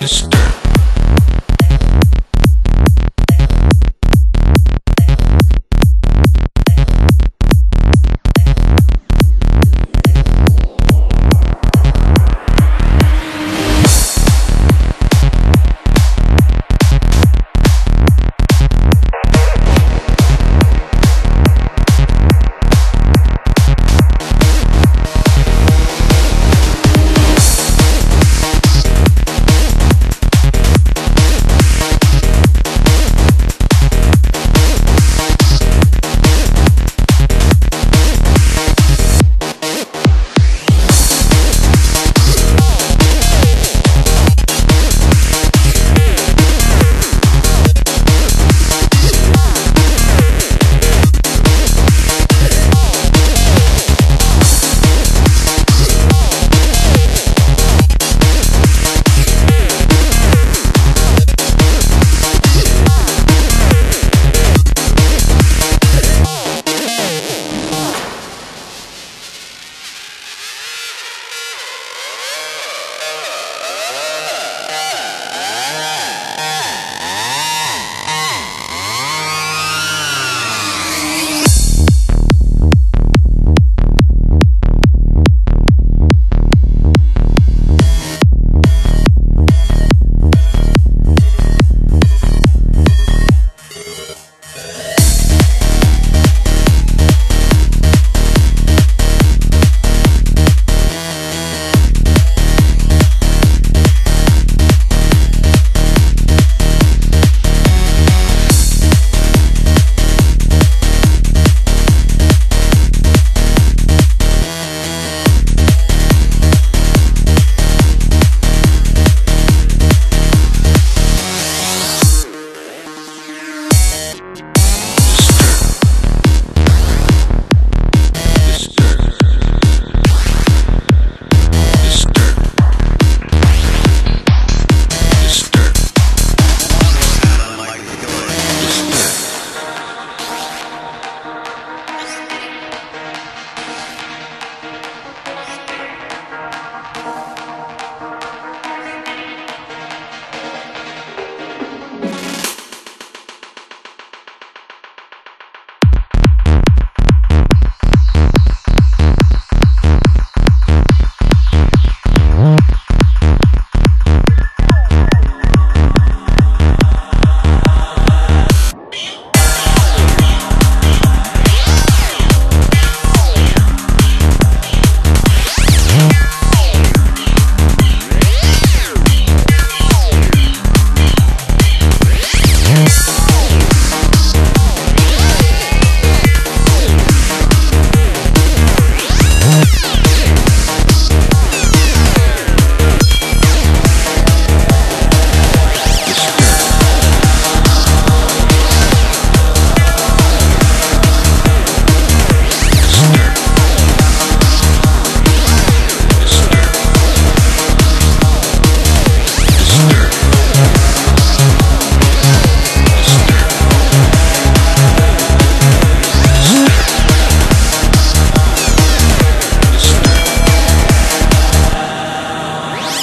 Mr.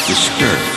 the skirt.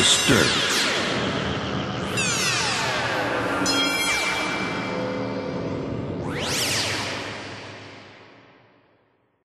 Disturbed.